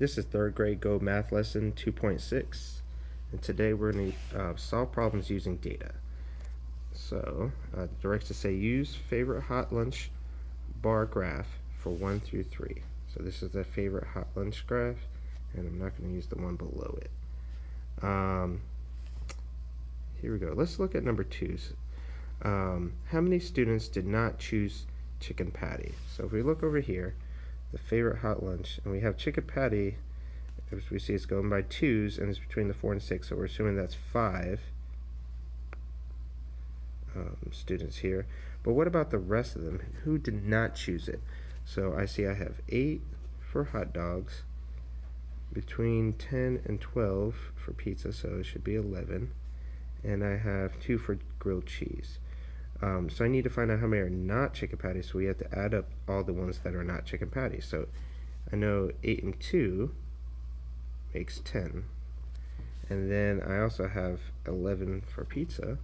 This is third grade Go Math Lesson 2.6, and today we're going to uh, solve problems using data. So, uh, to say use favorite hot lunch bar graph for 1 through 3. So this is the favorite hot lunch graph, and I'm not going to use the one below it. Um, here we go. Let's look at number 2. Um, how many students did not choose chicken patty? So if we look over here, the favorite hot lunch, and we have chicken patty. As we see, it's going by twos, and it's between the four and six, so we're assuming that's five um, students here. But what about the rest of them? Who did not choose it? So I see I have eight for hot dogs, between 10 and 12 for pizza, so it should be 11, and I have two for grilled cheese. Um, so I need to find out how many are not chicken patties. So we have to add up all the ones that are not chicken patties. So I know 8 and 2 makes 10. And then I also have 11 for pizza.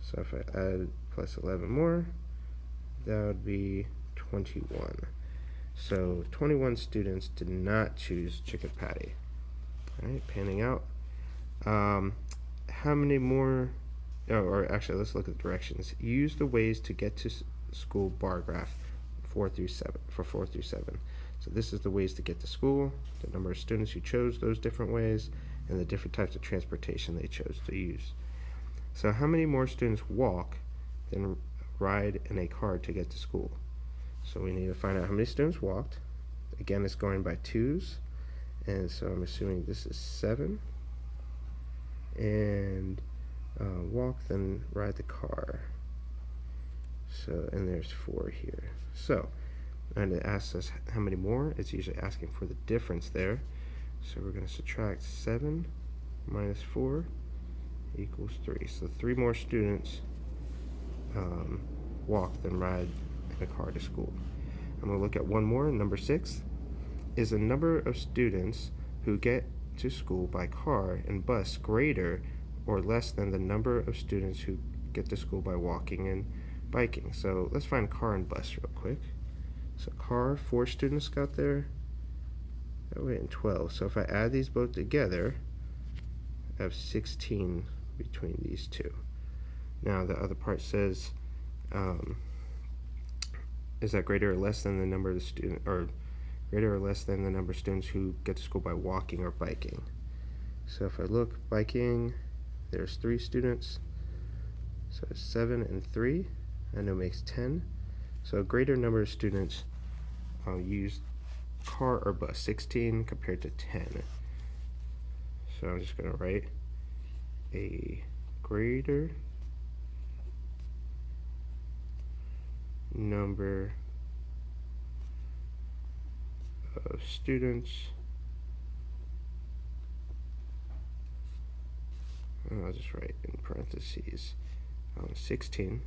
So if I add plus 11 more, that would be 21. So 21 students did not choose chicken patty. All right, panning out. Um, how many more oh, or actually let's look at the directions. Use the ways to get to school bar graph four through seven for four through seven. So this is the ways to get to school, the number of students who chose those different ways, and the different types of transportation they chose to use. So how many more students walk than ride in a car to get to school? So we need to find out how many students walked. Again, it's going by twos, and so I'm assuming this is seven. And uh, walk, then ride the car. So, and there's four here. So, and it asks us how many more. It's usually asking for the difference there. So we're going to subtract 7 minus 4 equals 3. So three more students um, walk than ride in a car to school. I'm going to look at one more. Number 6 is the number of students who get to school by car and bus greater or less than the number of students who get to school by walking and biking. So let's find car and bus real quick. So car, four students got there. Oh wait, and 12. So if I add these both together, I have 16 between these two. Now the other part says, um, is that greater or less than the number of the student, or greater or less than the number of students who get to school by walking or biking? So if I look, biking, there's three students. So 7 and 3, I know makes 10. So a greater number of students uh, use car or bus, 16 compared to 10. So I'm just going to write a greater number of students I'll just write in parentheses um, 16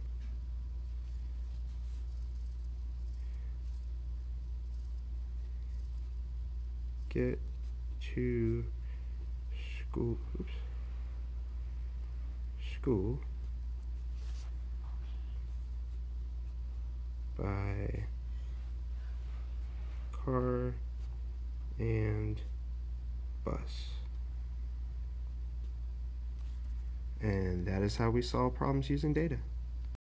get to school oops, school. By car and bus And that is how we solve problems using data.